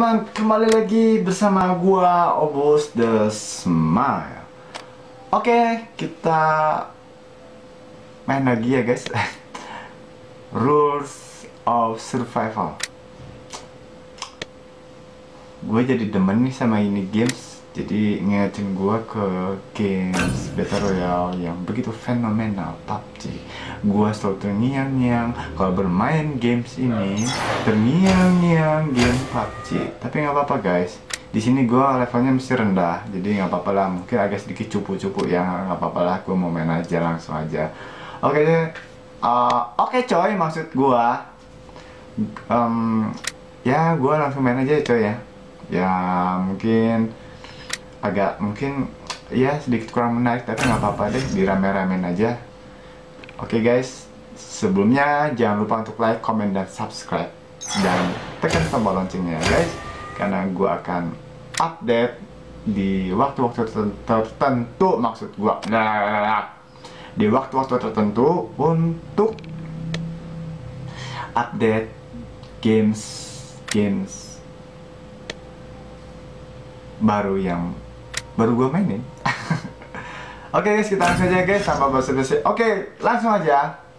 teman-teman, kembali lagi bersama gua Obus The Smile. Oke, kita main lagi ya guys. Rules of Survival. Gue jadi demen nih sama ini games. Jadi ngingetin gua ke games Battle Royale yang begitu fenomenal PUBG. Gua selalu terngiang-ngiang kalau bermain games ini terngiang-ngiang game PUBG. Tapi nggak apa-apa guys. Di sini gua levelnya mesti rendah, jadi nggak apa-apa lah. Mungkin agak sedikit cupu-cupu ya, nggak apa-apa lah. Gua mau main aja langsung aja. Oke deh. Uh, Oke coy, maksud gua. Um, ya gua langsung main aja ya coy ya. Ya mungkin agak mungkin ya sedikit kurang menarik tapi nggak apa-apa deh dirame-ramein aja. Oke guys sebelumnya jangan lupa untuk like, comment, dan subscribe. Dan tekan tombol loncengnya guys karena gue akan update di waktu-waktu tertentu maksud gue nah, di waktu-waktu tertentu untuk update games games baru yang baru gue mainin. Oke guys kita langsung aja guys sama basa basi Oke langsung aja